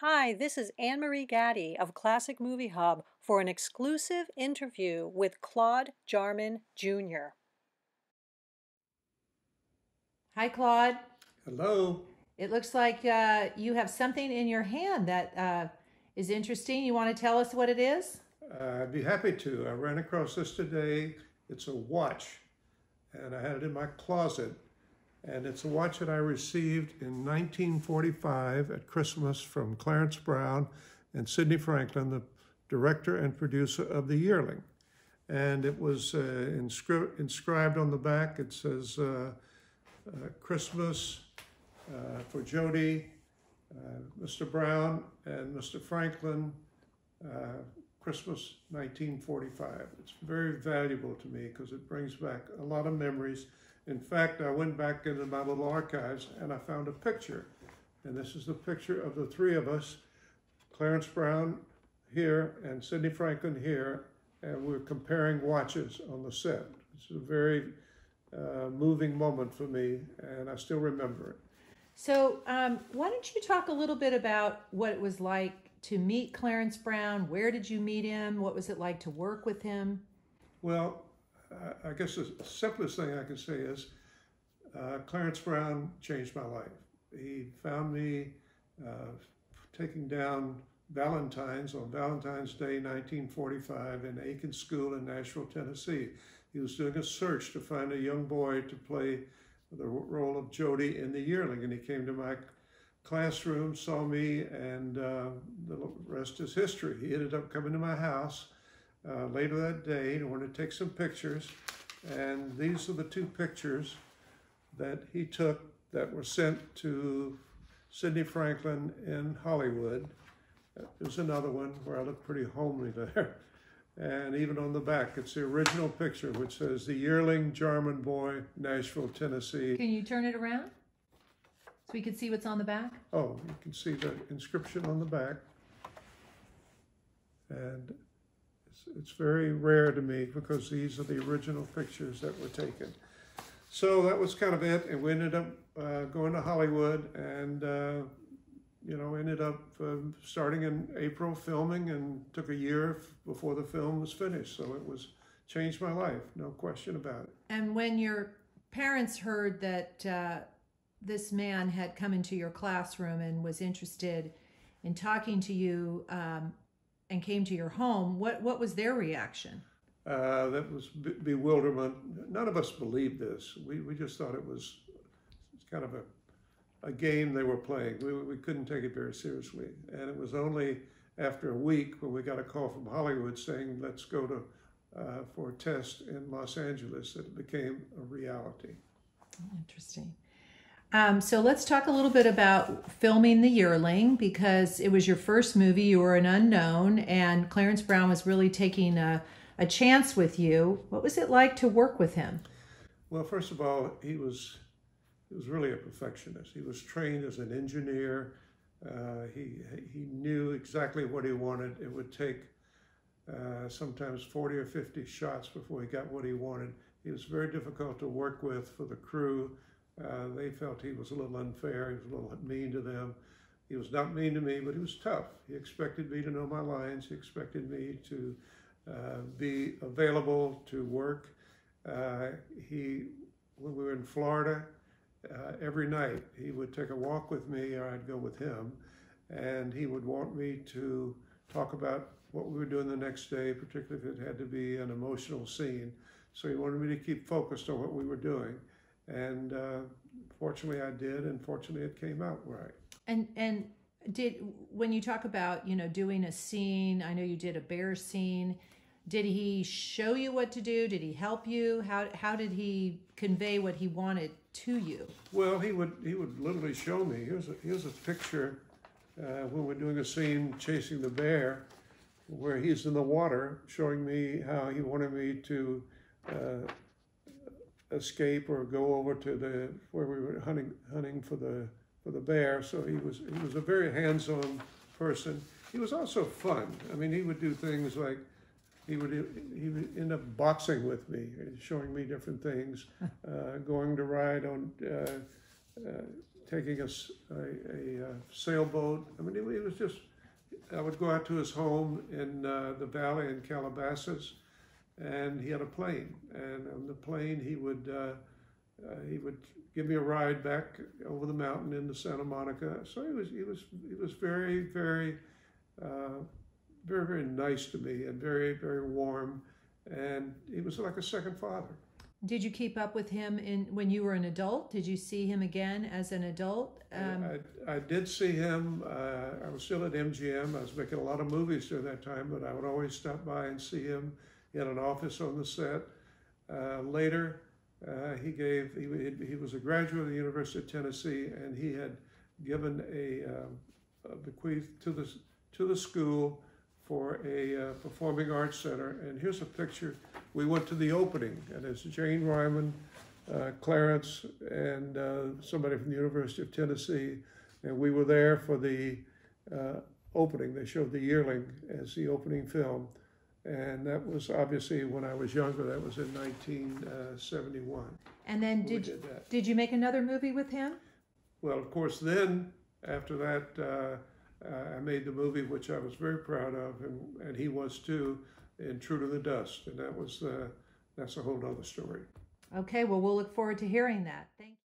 Hi, this is Annmarie Gatti of Classic Movie Hub for an exclusive interview with Claude Jarman Jr. Hi, Claude. Hello. It looks like uh, you have something in your hand that uh, is interesting. You want to tell us what it is? Uh, I'd be happy to. I ran across this today. It's a watch, and I had it in my closet. And it's a watch that I received in 1945 at Christmas from Clarence Brown and Sidney Franklin, the director and producer of The Yearling. And it was uh, inscri- inscribed on the back. It says, uh, uh, Christmas uh, for Jody, uh, Mr. Brown, and Mr. Franklin, uh, Christmas 1945. It's very valuable to me because it brings back a lot of memories. In fact, I went back into my little archives and I found a picture. And this is the picture of the three of us, Clarence Brown here and Sidney Franklin here, and we're comparing watches on the set. It's a very uh, moving moment for me, and I still remember it. So, um, why don't you talk a little bit about what it was like to meet Clarence Brown? Where did you meet him? What was it like to work with him? Well, I guess the simplest thing I can say is uh, Clarence Brown changed my life. He found me uh, taking down Valentine's on Valentine's Day 1945 in Eakin School in Nashville, Tennessee. He was doing a search to find a young boy to play the role of Jody in The Yearling, and he came to my classroom, saw me, and uh, the rest is history. He ended up coming to my house uh, later that day and wanted to take some pictures, and these are the two pictures that he took that were sent to Sidney Franklin in Hollywood. There's another one where I look pretty homely there. And even on the back, it's the original picture, which says the yearling Jarman boy, Nashville, Tennessee. Can you turn it around so we can see what's on the back? Oh, you can see the inscription on the back. And it's, it's very rare to me because these are the original pictures that were taken. So that was kind of it. And we ended up uh, going to Hollywood and uh, you know, ended up um, starting in April filming and took a year before the film was finished. So it was changed my life, no question about it. And when your parents heard that uh, this man had come into your classroom and was interested in talking to you um, and came to your home, what what was their reaction? Uh, that was bewilderment. None of us believed this. We we just thought it was kind of a a game they were playing. We, we couldn't take it very seriously. And it was only after a week when we got a call from Hollywood saying, let's go to uh, for a test in Los Angeles that it became a reality. Interesting. Um, so let's talk a little bit about filming The Yearling because it was your first movie. You were an unknown, and Clarence Brown was really taking a, a chance with you. What was it like to work with him? Well, first of all, he was he was really a perfectionist. He was trained as an engineer. Uh, he, he knew exactly what he wanted. It would take uh, sometimes 40 or 50 shots before he got what he wanted. He was very difficult to work with for the crew. Uh, they felt he was a little unfair. He was a little mean to them. He was not mean to me, but he was tough. He expected me to know my lines. He expected me to uh, be available to work. Uh, he, when we were in Florida, uh, every night he would take a walk with me or I'd go with him and he would want me to talk about what we were doing the next day, particularly if it had to be an emotional scene. So he wanted me to keep focused on what we were doing. And uh, fortunately I did, and fortunately it came out right. And, and did, when you talk about, you know, doing a scene, I know you did a bear scene, did he show you what to do? Did he help you? How, how did he convey what he wanted to you? Well, he would he would literally show me. Here's a here's a picture uh, when we're doing a scene chasing the bear, where he's in the water, showing me how he wanted me to uh, escape or go over to the where we were hunting hunting for the for the bear. So he was he was a very hands-on person. He was also fun. I mean, he would do things like he would he would end up boxing with me, showing me different things, uh, going to ride on uh, uh, taking a, s- a- a, uh, sailboat. I mean, he, he was just. I would go out to his home in uh, the valley in Calabasas, and he had a plane. And on the plane, he would uh, uh, he would give me a ride back over the mountain into Santa Monica. So he was he was he was very very uh, very very nice to me and very very warm, and he was like a second father. Did you keep up with him in when you were an adult? Did you see him again as an adult? Um, I, I did see him. Uh, I was still at MGM. I was making a lot of movies during that time, but I would always stop by and see him. He had an office on the set. Uh, later, uh, he gave. He, he was a graduate of the University of Tennessee, and he had given a, um, a bequeath to the to the school for a uh, performing arts center. And here's a picture. We went to the opening, and it's Jane Wyman uh, Clarence and uh, somebody from the University of Tennessee, and we were there for the uh, opening. They showed The Yearling as the opening film, and that was obviously when I was younger. That was in 1971. and then did did that. did you make another movie with him? Well, of course, then after that, uh, uh, I made the movie, which I was very proud of, and, and he was too, Intruder in the Dust, and that was uh, that's a whole nother story. Okay, well we'll look forward to hearing that. Thank